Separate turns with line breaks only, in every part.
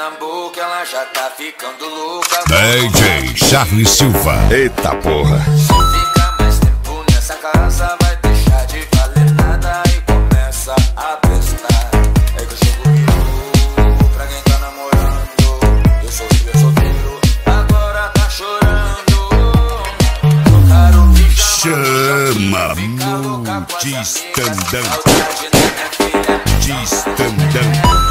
Pernambuco, ela já tá ficando louca.
DJ Charles Silva. Eita porra.
Se ficar mais tempo nessa casa, vai deixar de valer nada e começa a prestar. É que o jogo virou pra quem tá namorando. Eu sou filho solteiro, agora tá chorando. Caro que
chama,
chama multistandão.
Distandão.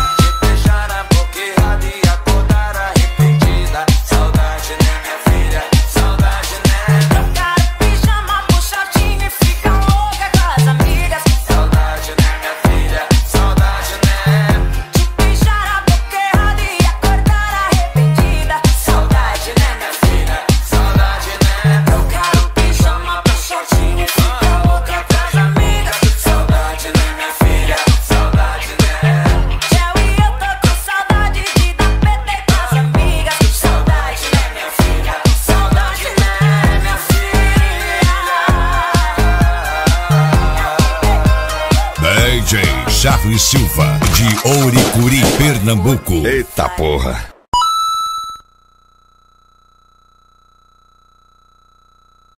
DJ Charles Silva, de Ouricuri, Pernambuco. Eita porra!